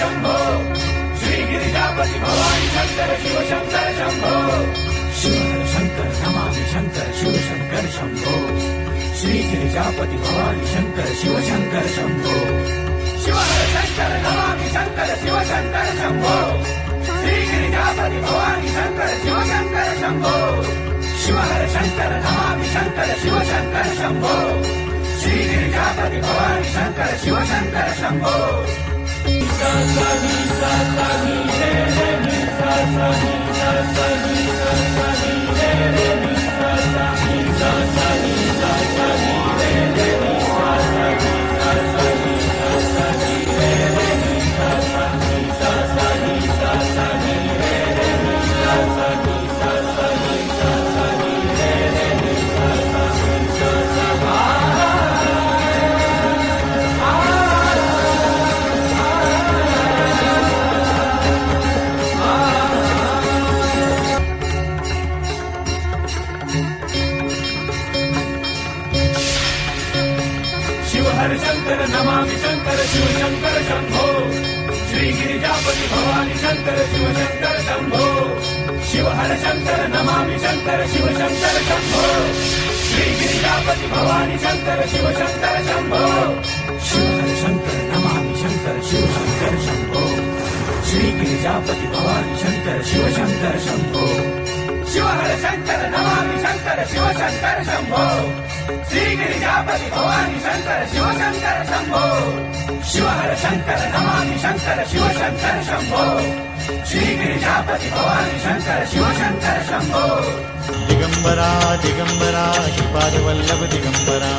Shambho श्रीगिरिजापति Bhavani Shankar Shiv Shankar Shambho Shiv Shankar Namami Shankar Shiv Shankar Shambho श्रीगिरिजापति Bhavani Shankar Shiv Shankar Shambho Shiv Shankar Namami Shankar Shiv Shankar Shambho श्रीगिरिजापति Bhavani Shankar Shiv Shankar Shambho Shiv Shankar Namami Shankar Shiv Shankar Shambho श्रीगिरिजापति Bhavani Shankar Shiv Shankar Shambho sa sa sa sa sa हर Shankar Namami Shankar Shiv Shankar Shambho श्रीगिरिजापति Bhavani Shankar Shiv Shankar Shambho Shiv हर Shankar Namami Shankar Shiv Shankar Shambho श्रीगिरिजापति Bhavani Shankar Shiv Shankar Shambho Shiv हर Shankar Namami Shankar Shiv Shankar Shambho श्रीगिरिजापति Bhavani Shankar Shiv Shankar Shambho Shankara నమామి Shankara Shiva Shankara Shambho. Srigiri జాపతి Bhavani Shankara Shiva Shankara Shambho. శివహర Shankara నమామి Shankara Shiva Shankara Shambho. Srigiri జాపతి Bhavani Shankara Shiva Shankara Shambho. Digambara Digambara Sripada Vallabha Digambara.